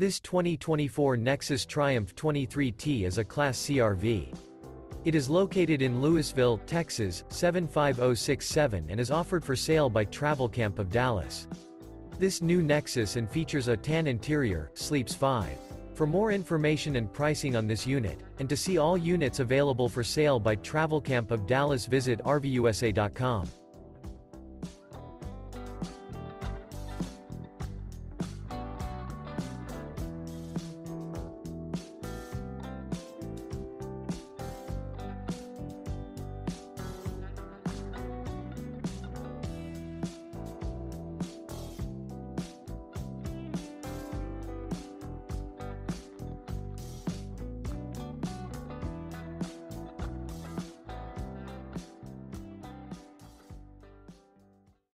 This 2024 Nexus Triumph 23T is a Class CRV. It is located in Lewisville, Texas, 75067 and is offered for sale by Travel Camp of Dallas. This new Nexus and features a tan interior, sleeps 5. For more information and pricing on this unit, and to see all units available for sale by Travel Camp of Dallas visit RVUSA.com.